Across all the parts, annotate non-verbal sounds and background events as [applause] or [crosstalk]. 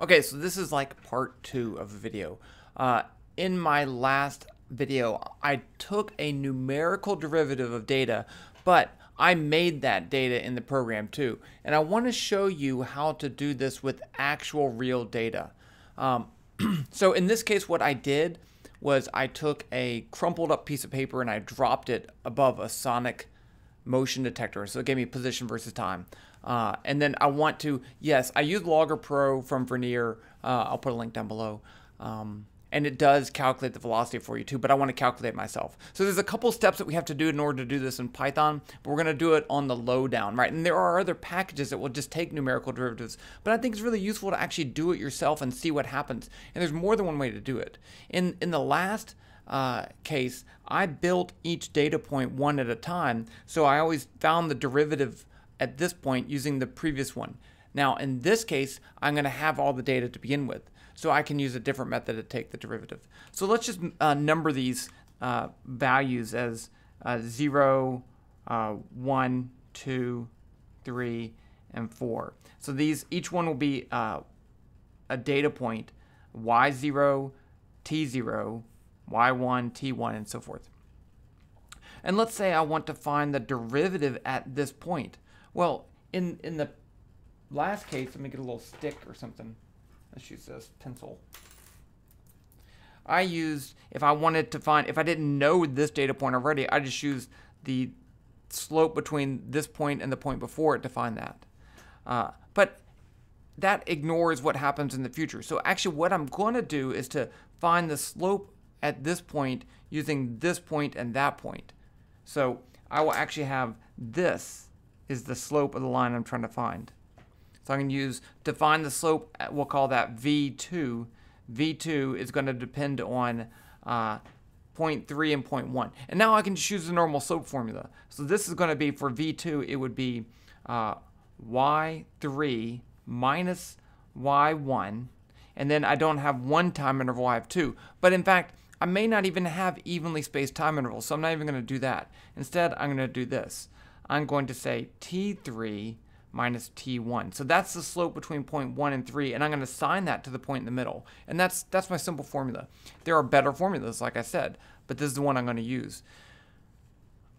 Okay, so this is like part two of the video. Uh, in my last video, I took a numerical derivative of data, but I made that data in the program too. And I want to show you how to do this with actual real data. Um, [clears throat] so in this case, what I did was I took a crumpled up piece of paper and I dropped it above a sonic motion detector. So it gave me position versus time. Uh, and then I want to, yes, I use Logger Pro from Vernier. Uh, I'll put a link down below. Um, and it does calculate the velocity for you too, but I want to calculate myself. So there's a couple steps that we have to do in order to do this in Python, but we're going to do it on the lowdown, right? And there are other packages that will just take numerical derivatives, but I think it's really useful to actually do it yourself and see what happens. And there's more than one way to do it. In, in the last uh, case, I built each data point one at a time, so I always found the derivative at this point using the previous one. Now, in this case, I'm going to have all the data to begin with. So I can use a different method to take the derivative. So let's just uh, number these uh, values as uh, 0, uh, 1, 2, 3, and 4. So these each one will be uh, a data point, y0, t0, y1, t1, and so forth. And let's say I want to find the derivative at this point. Well, in, in the last case, let me get a little stick or something. Let's use this pencil. I used, if I wanted to find, if I didn't know this data point already, I just use the slope between this point and the point before it to find that. Uh, but that ignores what happens in the future. So actually what I'm going to do is to find the slope at this point using this point and that point. So I will actually have this is the slope of the line I'm trying to find. So I'm going to use, to find the slope, we'll call that V2. V2 is going to depend on uh, 0.3 and 0.1. And now I can choose the normal slope formula. So this is going to be, for V2, it would be uh, Y3 minus Y1. And then I don't have one time interval, I have two. But in fact, I may not even have evenly spaced time intervals, so I'm not even going to do that. Instead, I'm going to do this. I'm going to say T3 minus t1. So that's the slope between point 1 and 3, and I'm going to assign that to the point in the middle. And that's, that's my simple formula. There are better formulas, like I said, but this is the one I'm going to use.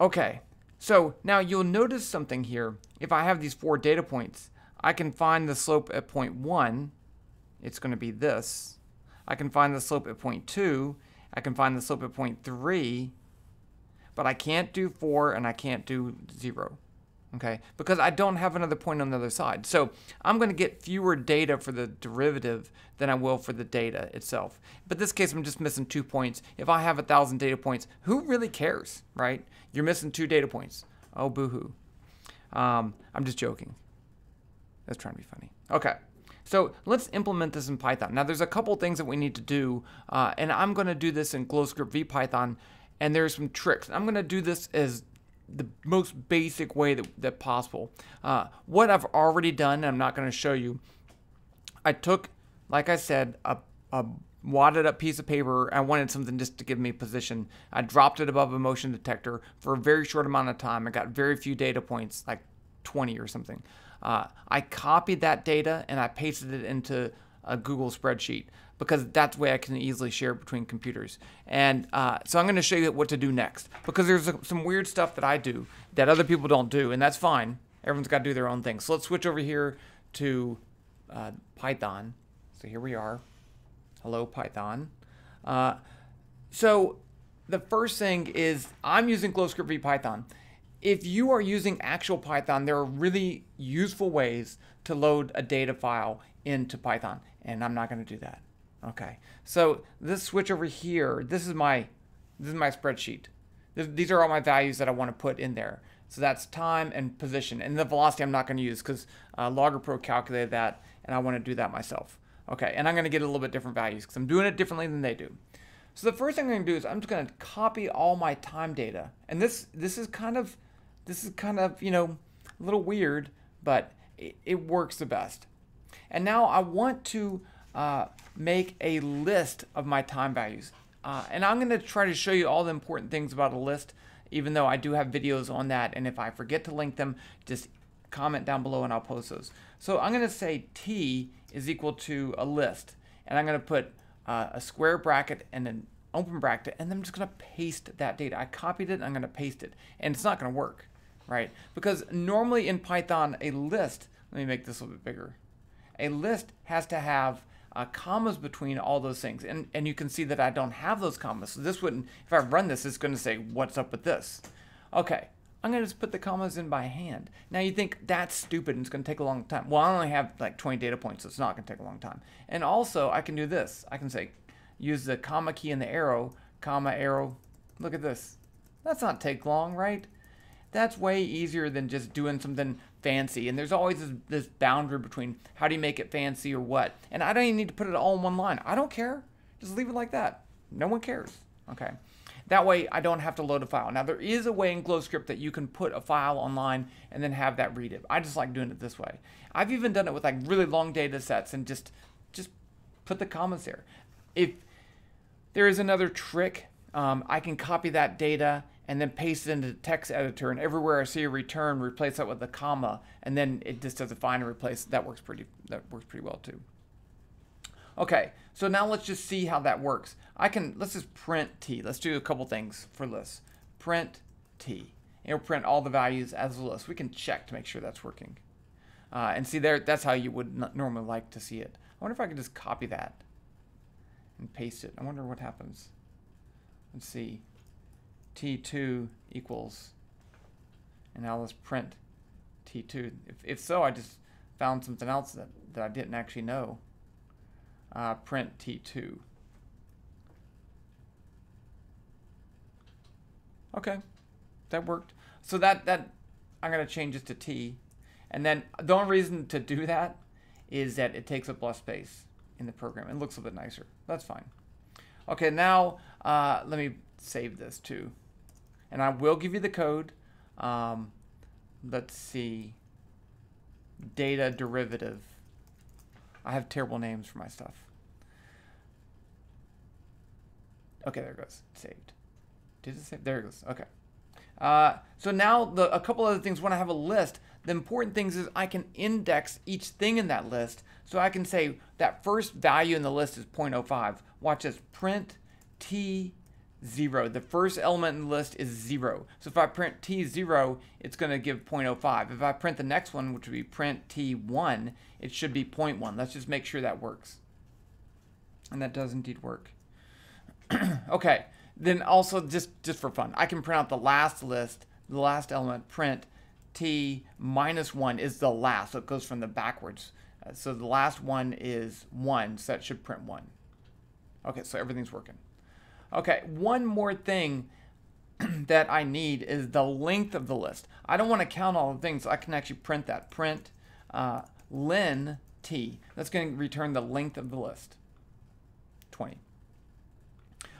Okay, so now you'll notice something here. If I have these four data points, I can find the slope at point 1. It's going to be this. I can find the slope at point 2. I can find the slope at point 3. But I can't do 4 and I can't do 0 okay? Because I don't have another point on the other side. So I'm going to get fewer data for the derivative than I will for the data itself. But this case, I'm just missing two points. If I have a thousand data points, who really cares, right? You're missing two data points. Oh, boohoo. Um, I'm just joking. That's trying to be funny. Okay. So let's implement this in Python. Now there's a couple things that we need to do, uh, and I'm going to do this in GlowScript VPython, and there's some tricks. I'm going to do this as the most basic way that, that possible. Uh, what I've already done, I'm not going to show you, I took, like I said, a, a wadded up piece of paper. I wanted something just to give me position. I dropped it above a motion detector for a very short amount of time. I got very few data points, like 20 or something. Uh, I copied that data and I pasted it into a Google spreadsheet because that's the way I can easily share between computers. And uh, so I'm going to show you what to do next because there's some weird stuff that I do that other people don't do, and that's fine. Everyone's got to do their own thing. So let's switch over here to uh, Python. So here we are. Hello, Python. Uh, so the first thing is I'm using GlowScript Python. If you are using actual Python, there are really useful ways to load a data file into Python, and I'm not going to do that. Okay, so this switch over here, this is my this is my spreadsheet. This, these are all my values that I want to put in there. So that's time and position. And the velocity I'm not going to use because uh, Logger Pro calculated that, and I want to do that myself. Okay, and I'm going to get a little bit different values because I'm doing it differently than they do. So the first thing I'm going to do is I'm just going to copy all my time data. And this this is kind of this is kind of, you know, a little weird, but it, it works the best. And now I want to uh, make a list of my time values. Uh, and I'm going to try to show you all the important things about a list, even though I do have videos on that. And if I forget to link them, just comment down below and I'll post those. So I'm going to say T is equal to a list. And I'm going to put uh, a square bracket and an open bracket, and then I'm just going to paste that data. I copied it, I'm going to paste it. And it's not going to work, right? Because normally in Python, a list, let me make this a little bit bigger. A list has to have uh, commas between all those things. And, and you can see that I don't have those commas. So this wouldn't, if I run this, it's going to say, what's up with this? Okay, I'm going to just put the commas in by hand. Now you think that's stupid and it's going to take a long time. Well, I only have like 20 data points, so it's not going to take a long time. And also, I can do this. I can say, use the comma key and the arrow, comma, arrow. Look at this. That's not take long, right? That's way easier than just doing something fancy. And there's always this, this, boundary between how do you make it fancy or what. And I don't even need to put it all in one line. I don't care. Just leave it like that. No one cares. Okay. That way I don't have to load a file. Now there is a way in GlowScript that you can put a file online and then have that read it. I just like doing it this way. I've even done it with like really long data sets and just just put the comments there. If there is another trick, um, I can copy that data and then paste it into the text editor and everywhere I see a return, replace that with a comma, and then it just does a find and replace. That works pretty that works pretty well too. Okay, so now let's just see how that works. I can, let's just print t. Let's do a couple things for lists. Print t. It'll print all the values as a list. We can check to make sure that's working. Uh, and see there, that's how you would normally like to see it. I wonder if I could just copy that and paste it. I wonder what happens. Let's see. T2 equals, and now let's print T2. If, if so, I just found something else that, that I didn't actually know uh, print T2. Okay, that worked. So that, that I'm going to change this to T. And then the only reason to do that is that it takes up less space in the program. It looks a bit nicer. That's fine. Okay, now uh, let me save this too. And I will give you the code. Um, let's see. Data derivative. I have terrible names for my stuff. Okay, there it goes. Saved. Did it save? There it goes. Okay. Uh, so now the, a couple other things when I have a list, the important things is I can index each thing in that list. So I can say that first value in the list is 0.05. Watch this, print T0. The first element in the list is zero. So if I print T0, it's gonna give 0.05. If I print the next one, which would be print T1, it should be 0.1. Let's just make sure that works. And that does indeed work. [clears throat] okay, then also just, just for fun, I can print out the last list, the last element, print t minus 1 is the last, so it goes from the backwards. Uh, so the last one is 1, so that should print 1. Okay, so everything's working. Okay, one more thing [clears throat] that I need is the length of the list. I don't want to count all the things, I can actually print that. Print uh, len t. That's going to return the length of the list. 20.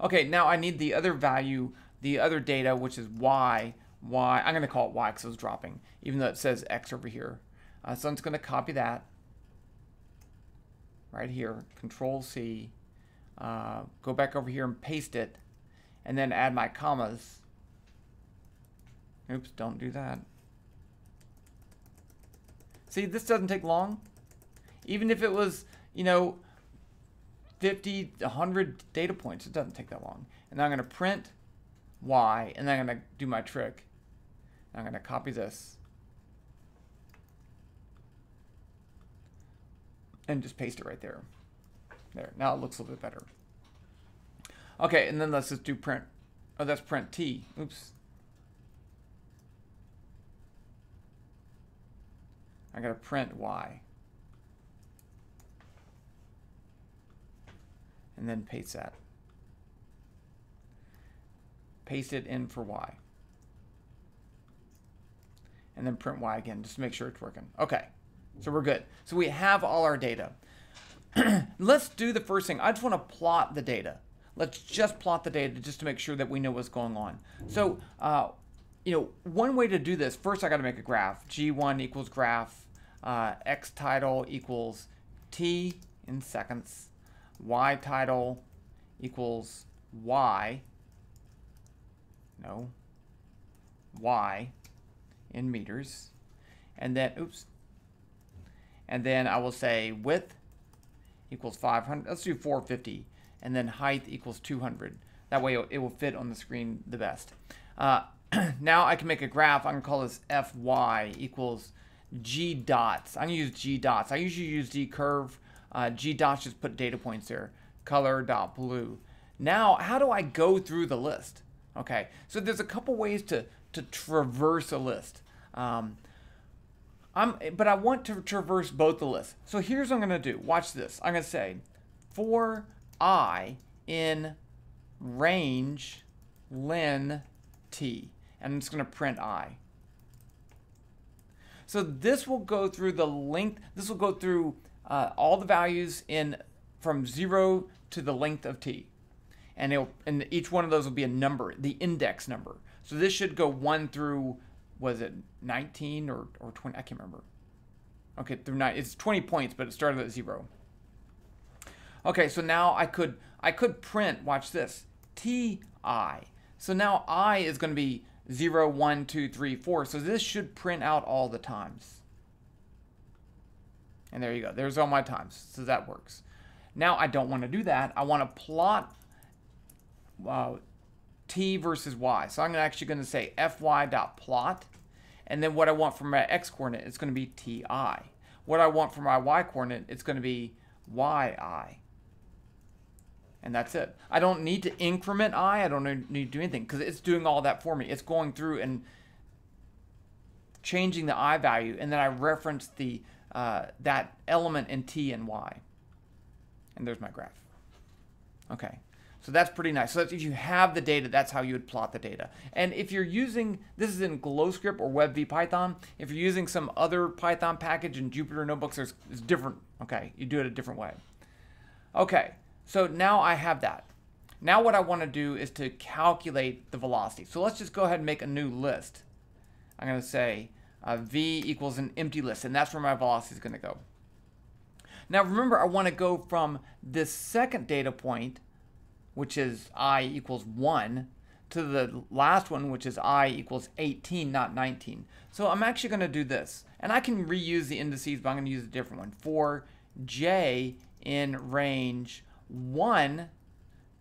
Okay, now I need the other value, the other data, which is y. y. I'm going to call it y because it was dropping, even though it says x over here. Uh, so I'm just going to copy that right here, Control C, uh, go back over here and paste it, and then add my commas. Oops, don't do that. See, this doesn't take long. Even if it was, you know, 50, 100 data points. It doesn't take that long. And I'm going to print y, and then I'm going to do my trick. I'm going to copy this. And just paste it right there. There. Now it looks a little bit better. Okay, and then let's just do print. Oh, that's print t. Oops. I got to print y. and then paste that. Paste it in for Y. And then print Y again, just to make sure it's working. Okay, so we're good. So we have all our data. [clears throat] Let's do the first thing. I just want to plot the data. Let's just plot the data just to make sure that we know what's going on. So, uh, you know, one way to do this, first I got to make a graph. G1 equals graph, uh, X title equals T in seconds, y title equals y, no, y in meters. And then, oops, and then I will say width equals 500. Let's do 450. And then height equals 200. That way it will fit on the screen the best. Uh, [clears throat] now I can make a graph. I can call this fy equals g dots. I'm to use g dots. I usually use g curve. Uh, g dots just put data points there. Color dot blue. Now, how do I go through the list? Okay, so there's a couple ways to, to traverse a list. Um, I'm, but I want to traverse both the lists. So here's what I'm going to do. Watch this. I'm going to say for i in range len t. And I'm just going to print i. So this will go through the length. This will go through uh, all the values in from 0 to the length of t. And, and each one of those will be a number, the index number. So this should go 1 through was it 19 or, or 20? I can't remember. Okay, through nine, it's 20 points, but it started at zero. Okay, so now I could I could print. Watch this, ti. So now i is going to be 0, 1, 2, 3, 4. So this should print out all the times. And there you go. There's all my times. So that works. Now I don't want to do that. I want to plot uh, t versus y. So I'm actually going to say fy.plot. And then what I want for my x coordinate is going to be ti. What I want for my y coordinate, it's going to be yi. And that's it. I don't need to increment i. I don't need to do anything because it's doing all that for me. It's going through and changing the i value. And then I reference the uh, that element in t and y. And there's my graph. Okay. So that's pretty nice. So if you have the data, that's how you would plot the data. And if you're using, this is in GlowScript or WebVPython. If you're using some other Python package in Jupyter Notebooks, there's, it's different. Okay, you do it a different way. Okay, so now I have that. Now what I want to do is to calculate the velocity. So let's just go ahead and make a new list. I'm going to say uh, v equals an empty list, and that's where my velocity is going to go. Now remember, I want to go from this second data point which is i equals 1, to the last one, which is i equals 18, not 19. So I'm actually going to do this. And I can reuse the indices, but I'm going to use a different one. For j in range 1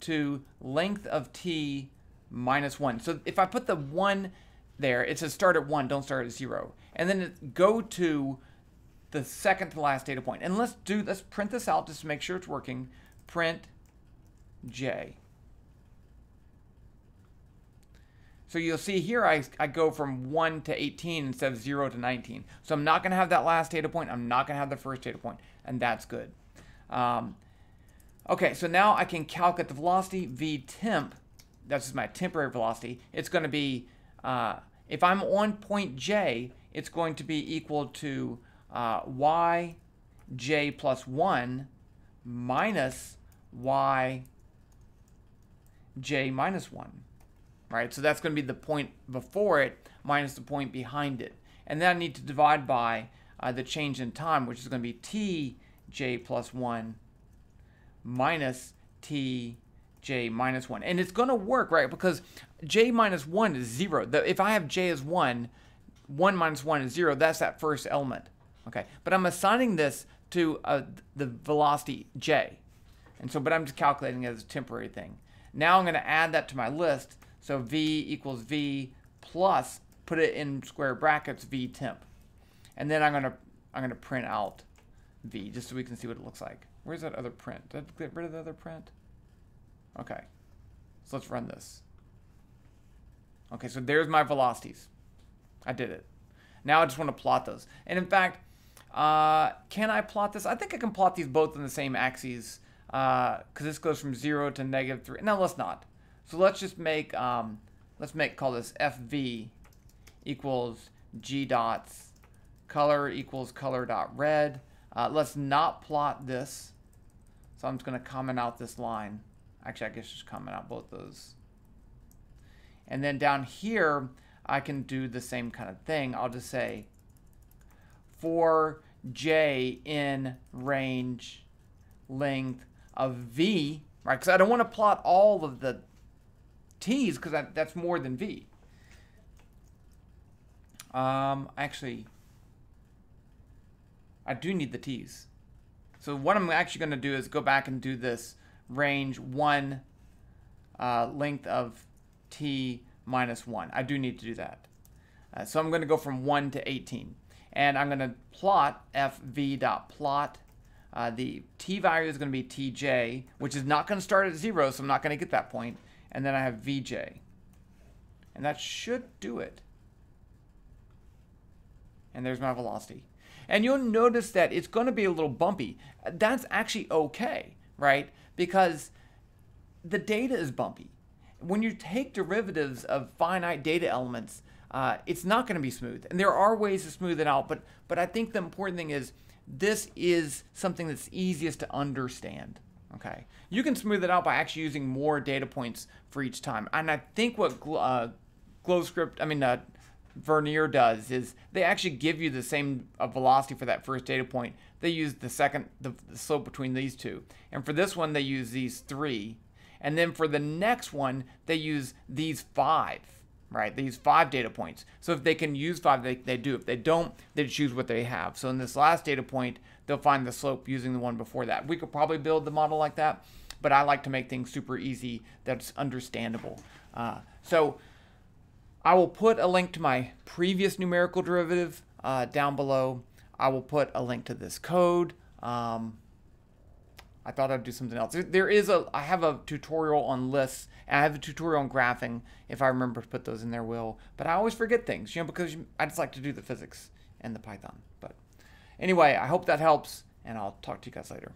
to length of t minus 1. So if I put the 1 there, it says start at 1, don't start at 0. And then go to the second to last data point. And let's do, let's print this out just to make sure it's working. Print j. So you'll see here I, I go from 1 to 18 instead of 0 to 19. So I'm not going to have that last data point. I'm not going to have the first data point, and that's good. Um, okay, so now I can calculate the velocity v temp. That's just my temporary velocity. It's going to be, uh, if I'm on point j, it's going to be equal to uh, y j plus 1 minus y j minus 1, right? So that's going to be the point before it minus the point behind it. And then I need to divide by uh, the change in time, which is going to be t j plus 1 minus t j minus 1. And it's going to work, right? Because j minus 1 is 0. The, if I have j as 1, 1 minus 1 is 0. That's that first element. Okay, But I'm assigning this to uh, the velocity j. And so, but I'm just calculating it as a temporary thing. Now I'm going to add that to my list. So V equals V plus, put it in square brackets, V temp. And then I'm going to, I'm going to print out V just so we can see what it looks like. Where's that other print? Did I get rid of the other print? Okay. So let's run this. Okay, so there's my velocities. I did it. Now I just want to plot those. And in fact, uh, can I plot this? I think I can plot these both on the same axes because uh, this goes from 0 to negative 3. No, let's not. So let's just make, um, let's make, call this FV equals G dots, color equals color dot red. Uh, let's not plot this. So I'm just going to comment out this line. Actually, I guess just comment out both those. And then down here, I can do the same kind of thing. I'll just say for j in range length of v, right? Because I don't want to plot all of the t's because that's more than v. Um, actually, I do need the t's. So what I'm actually going to do is go back and do this range 1 uh, length of t minus 1. I do need to do that. Uh, so I'm going to go from 1 to 18. And I'm going to plot fv.plot. Uh, the t value is going to be tj, which is not going to start at 0, so I'm not going to get that point. And then I have vj. And that should do it. And there's my velocity. And you'll notice that it's going to be a little bumpy. That's actually okay, right? Because the data is bumpy. When you take derivatives of finite data elements, uh, it's not going to be smooth. And there are ways to smooth it out, but but I think the important thing is this is something that's easiest to understand. Okay, you can smooth it out by actually using more data points for each time. And I think what uh, GlowScript, I mean, uh, Vernier does is they actually give you the same uh, velocity for that first data point. They use the second, the, the, slope between these two. And for this one, they use these three. And then for the next one, they use these five, right? These five data points. So if they can use five, they, they do. If they don't, they choose what they have. So in this last data point, they'll find the slope using the one before that. We could probably build the model like that, but I like to make things super easy that's understandable. Uh, so I will put a link to my previous numerical derivative uh, down below. I will put a link to this code. Um, I thought I'd do something else. There is a, I have a tutorial on lists, and I have a tutorial on graphing. If I remember to put those in there, will. But I always forget things, you know, because I just like to do the physics and the Python. But anyway, I hope that helps, and I'll talk to you guys later.